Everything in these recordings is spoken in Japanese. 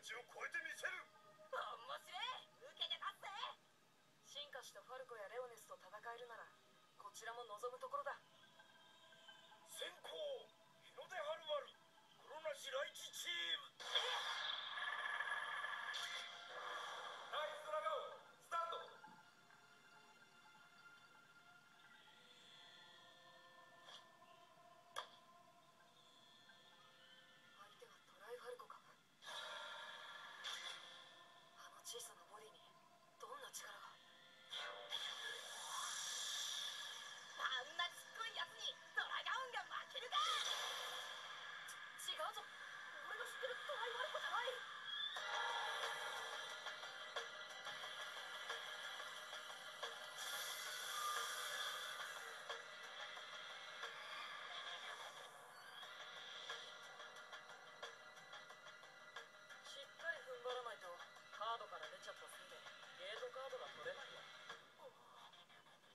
ちを超えてみせる。面白い受けて立つぜ。進化したファルコやレオネスと戦えるならこちらも望むところだ。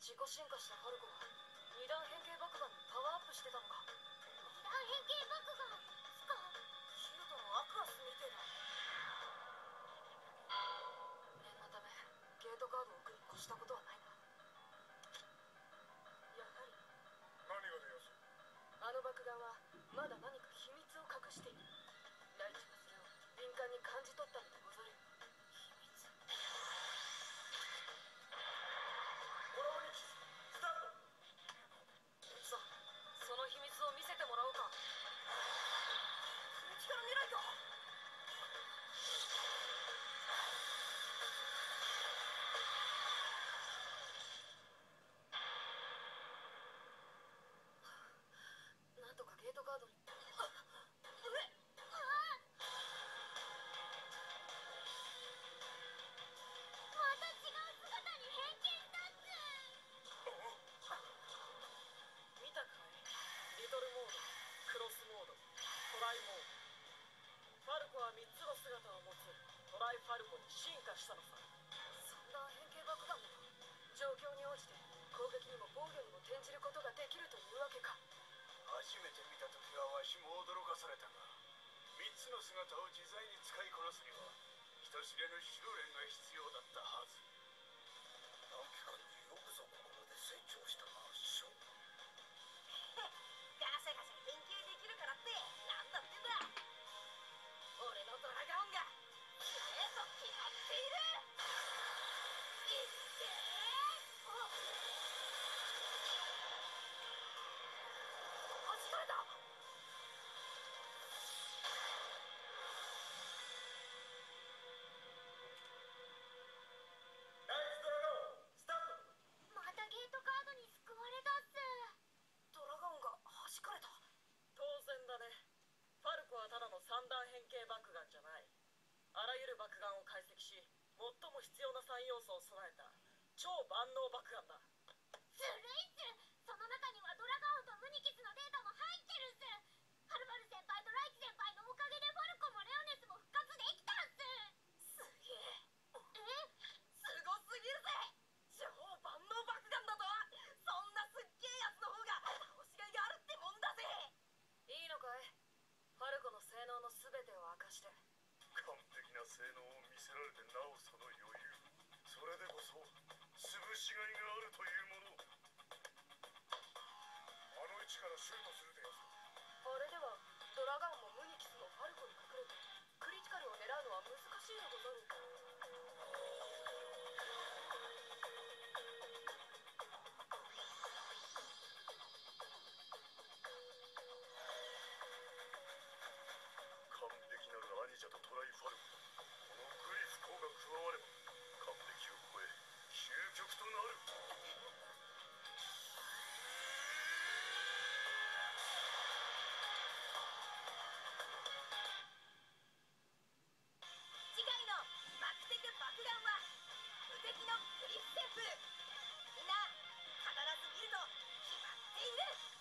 自己進化したファルコが二段変形爆弾にパワーアップしてたのか。二段変形爆弾つかヒルトのアクアスみてえだ念のためゲートカードを置くに越したことはないな。やはり。何が出やすあの爆弾はまだ何か秘密を隠している。ライチがそれを敏感に感じ取ったのでござる秘ファルコは3つの姿を持つ。トライファルコに進化したのさ。私も驚かされたが3つの姿を自在に使いこなすには人知れぬ修練が必要だったはず。爆弾を解析し最も必要な3要素を備えた超万能爆弾だずるいっすその中にはドラガオンとムニキスのデータも入ってるっすはるばる先輩とライチ先輩のクリス旋風みんな必ず見ると決まっている。